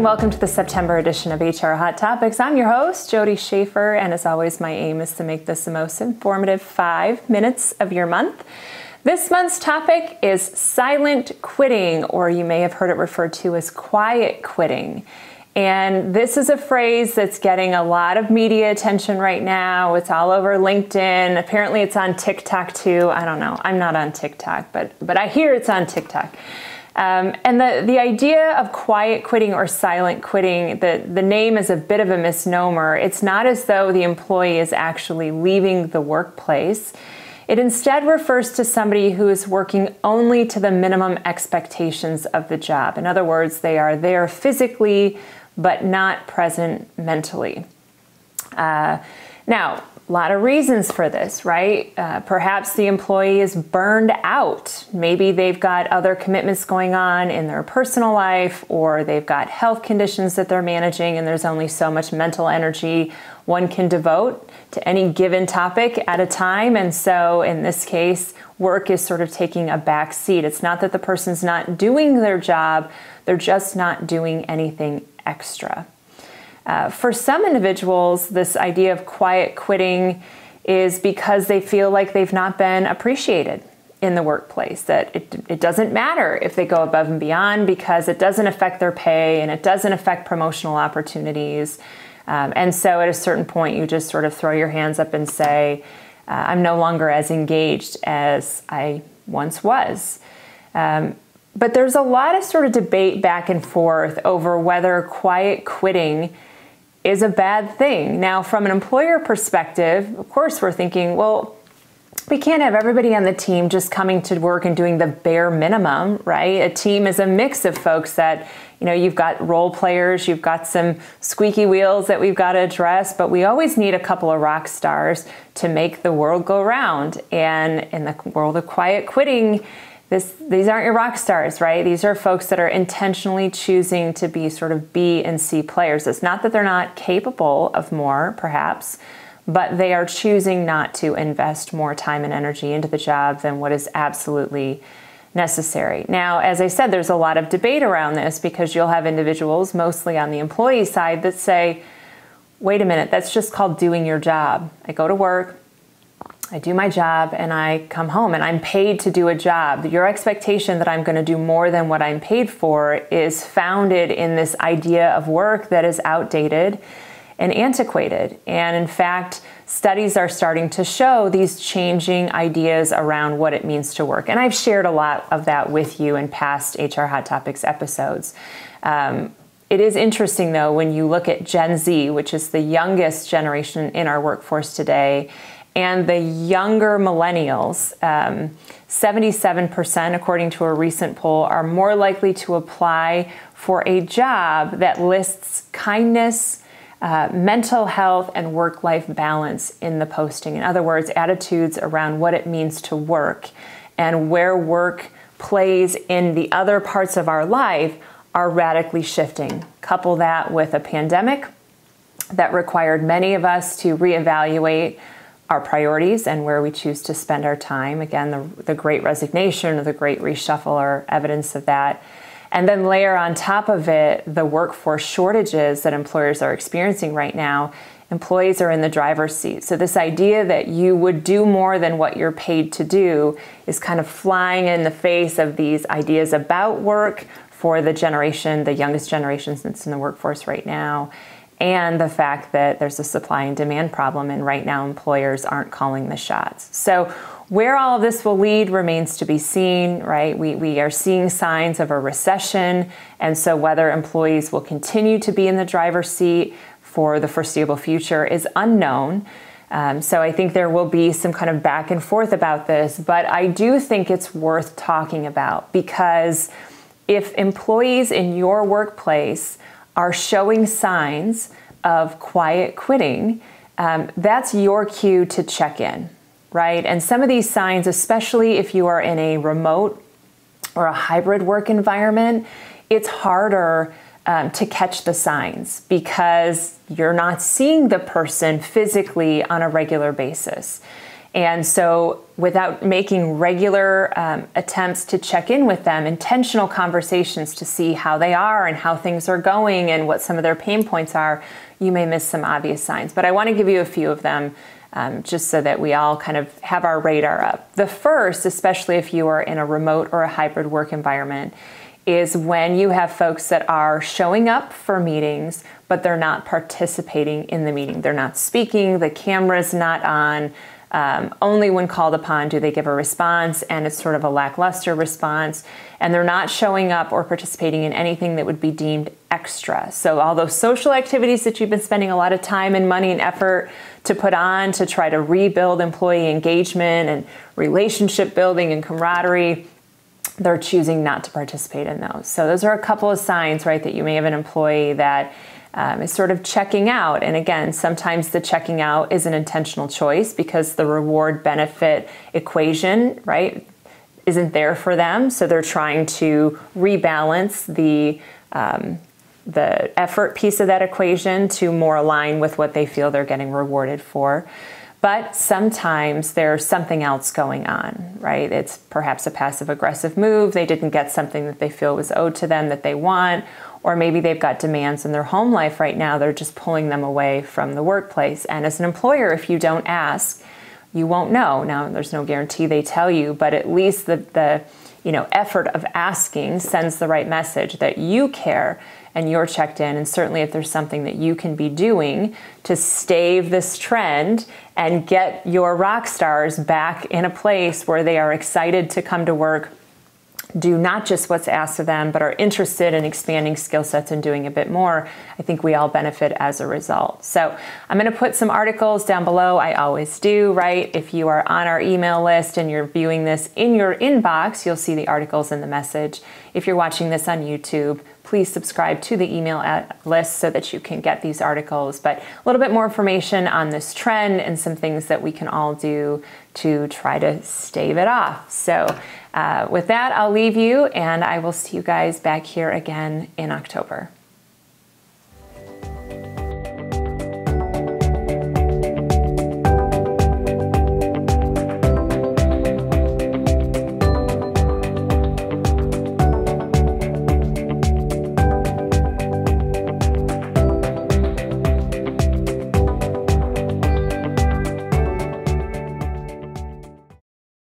and welcome to the September edition of HR Hot Topics. I'm your host, Jodi Schafer, and as always, my aim is to make this the most informative five minutes of your month. This month's topic is silent quitting, or you may have heard it referred to as quiet quitting. And this is a phrase that's getting a lot of media attention right now. It's all over LinkedIn. Apparently, it's on TikTok too. I don't know. I'm not on TikTok, but but I hear it's on TikTok. Um, and the, the idea of quiet quitting or silent quitting, the, the name is a bit of a misnomer. It's not as though the employee is actually leaving the workplace. It instead refers to somebody who is working only to the minimum expectations of the job. In other words, they are there physically but not present mentally. Uh, now, a lot of reasons for this, right? Uh, perhaps the employee is burned out. Maybe they've got other commitments going on in their personal life, or they've got health conditions that they're managing, and there's only so much mental energy one can devote to any given topic at a time. And so, in this case, work is sort of taking a back seat. It's not that the person's not doing their job, they're just not doing anything extra. Uh, for some individuals, this idea of quiet quitting is because they feel like they've not been appreciated in the workplace, that it, it doesn't matter if they go above and beyond because it doesn't affect their pay and it doesn't affect promotional opportunities. Um, and so at a certain point, you just sort of throw your hands up and say, uh, I'm no longer as engaged as I once was. Um, but there's a lot of sort of debate back and forth over whether quiet quitting is a bad thing. Now, from an employer perspective, of course, we're thinking, well, we can't have everybody on the team just coming to work and doing the bare minimum, right? A team is a mix of folks that, you know, you've got role players, you've got some squeaky wheels that we've got to address, but we always need a couple of rock stars to make the world go round. And in the world of quiet quitting, this, these aren't your rock stars, right? These are folks that are intentionally choosing to be sort of B and C players. It's not that they're not capable of more, perhaps, but they are choosing not to invest more time and energy into the job than what is absolutely necessary. Now, as I said, there's a lot of debate around this because you'll have individuals, mostly on the employee side, that say, wait a minute, that's just called doing your job. I go to work, I do my job and I come home and I'm paid to do a job. Your expectation that I'm going to do more than what I'm paid for is founded in this idea of work that is outdated and antiquated. And in fact, studies are starting to show these changing ideas around what it means to work. And I've shared a lot of that with you in past HR Hot Topics episodes. Um, it is interesting though when you look at Gen Z, which is the youngest generation in our workforce today, and the younger millennials, um, 77%, according to a recent poll, are more likely to apply for a job that lists kindness, uh, mental health, and work life balance in the posting. In other words, attitudes around what it means to work and where work plays in the other parts of our life are radically shifting. Couple that with a pandemic that required many of us to reevaluate our priorities and where we choose to spend our time. Again, the, the great resignation or the great reshuffle are evidence of that. And then layer on top of it the workforce shortages that employers are experiencing right now. Employees are in the driver's seat. So, this idea that you would do more than what you're paid to do is kind of flying in the face of these ideas about work for the generation, the youngest generation that's in the workforce right now and the fact that there's a supply and demand problem, and right now employers aren't calling the shots. So, where all of this will lead remains to be seen, right? We, we are seeing signs of a recession, and so whether employees will continue to be in the driver's seat for the foreseeable future is unknown. Um, so I think there will be some kind of back and forth about this, but I do think it's worth talking about because if employees in your workplace are showing signs of quiet quitting, um, that's your cue to check in, right? And some of these signs, especially if you are in a remote or a hybrid work environment, it's harder um, to catch the signs because you're not seeing the person physically on a regular basis. And so, without making regular um, attempts to check in with them, intentional conversations to see how they are and how things are going and what some of their pain points are, you may miss some obvious signs. But I want to give you a few of them um, just so that we all kind of have our radar up. The first, especially if you are in a remote or a hybrid work environment, is when you have folks that are showing up for meetings, but they're not participating in the meeting. They're not speaking, the camera's not on. Um, only when called upon do they give a response, and it's sort of a lackluster response. And they're not showing up or participating in anything that would be deemed extra. So, all those social activities that you've been spending a lot of time and money and effort to put on to try to rebuild employee engagement and relationship building and camaraderie, they're choosing not to participate in those. So, those are a couple of signs, right, that you may have an employee that um, is sort of checking out. And again, sometimes the checking out is an intentional choice because the reward benefit equation, right, isn't there for them. So they're trying to rebalance the um, the effort piece of that equation to more align with what they feel they're getting rewarded for. But sometimes there's something else going on, right? It's perhaps a passive aggressive move. They didn't get something that they feel was owed to them that they want, or maybe they've got demands in their home life right now. They're just pulling them away from the workplace. And as an employer, if you don't ask, you won't know. Now, there's no guarantee they tell you, but at least the, the you know effort of asking sends the right message that you care and you're checked in. And certainly if there's something that you can be doing to stave this trend and get your rock stars back in a place where they are excited to come to work do not just what's asked of them, but are interested in expanding skill sets and doing a bit more, I think we all benefit as a result. So I'm going to put some articles down below. I always do, right? If you are on our email list and you're viewing this in your inbox, you'll see the articles in the message. If you're watching this on YouTube, please subscribe to the email list so that you can get these articles. But a little bit more information on this trend and some things that we can all do to try to stave it off. So, uh, with that, I'll leave you and I will see you guys back here again in October.